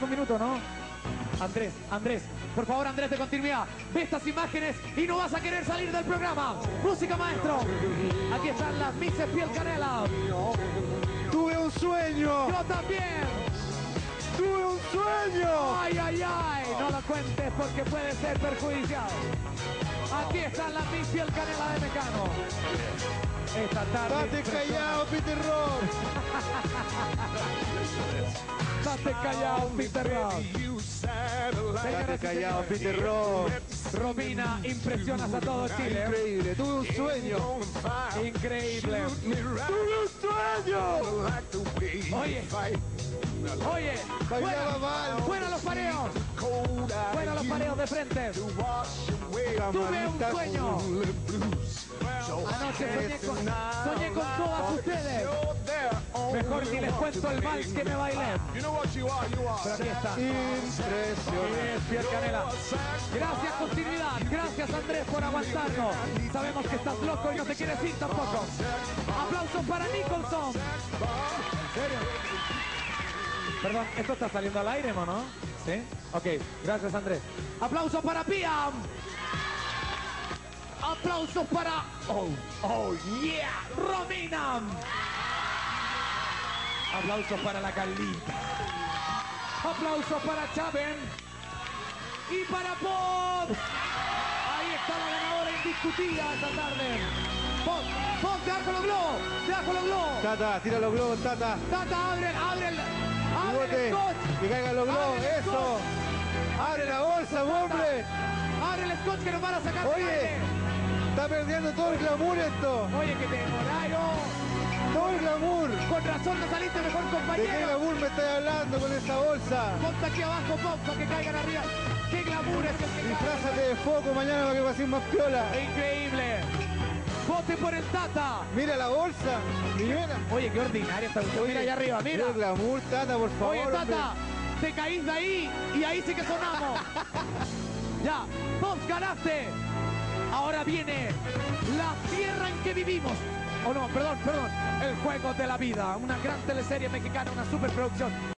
Un minuto, ¿no? Andrés, Andrés, por favor Andrés de continuidad, ve estas imágenes y no vas a querer salir del programa. Música maestro. Aquí están las Misses Piel Canela. Tuve un sueño, Yo también. tuve un sueño. Ay, ay, ay. No lo cuentes porque puede ser perjudicial. Aquí están las Miss Piel Canela de Mecano. Esta tarde. Date callado, Peter Rock. Date callado, Peter Rock. Date callado, Peter Rock. Romina, impresionas a todo Chile. Increíble, tuve un sueño. Increíble. Tuve un sueño. Oye, oye, fuera, mal. fuera los pareos, fuera los pareos de frente. Tuve un sueño. Anoche soñé con, soñé con todas ustedes. Mejor ni les cuento el mal que me bailé. Pero aquí está. Impresionante. Es Piel Canela. Gracias continuidad, gracias Andrés por aguantarnos. Sabemos que estás loco y no te quieres ir tampoco. Aplausos para Nicholson. Perdón, esto está saliendo al aire. ¿no? ¿Sí? Ok, gracias Andrés. Aplausos para Piam. Aplausos para... Oh, oh, yeah, Romina. Aplausos para la Carlita. Aplausos para Chaven. Y para Pop. Ahí está la ganadora indiscutida esta tarde. Pop, Pop, te con los globos. Te con los globos. Tata, tira los globos, Tata. Tata, abre, abre el, abre el scotch. que caigan los globos, Abre el eso. scotch. Abre la bolsa, hombre. Abre el scotch que nos van a sacar Oye. Está perdiendo todo el glamour esto. Oye, que te demoraron. Todo el glamour. Con razón no saliste mejor ¿De qué compañero. glamour me estás hablando con esa bolsa? Ponte aquí abajo, Pop, para que caigan arriba. Qué glamour es el que. Disfrázate de foco mañana para que pases más piola. Increíble. Vote por el Tata. Mira la bolsa. Mira. Oye, qué ordinaria esta cuestión. Mira allá arriba, mira. El glamour, Tata, por favor. Oye, hombre. Tata, te caís de ahí y ahí sí que sonamos. ya, vos ganaste. Viene la tierra en que vivimos. Oh no, perdón, perdón. El juego de la vida. Una gran teleserie mexicana, una superproducción.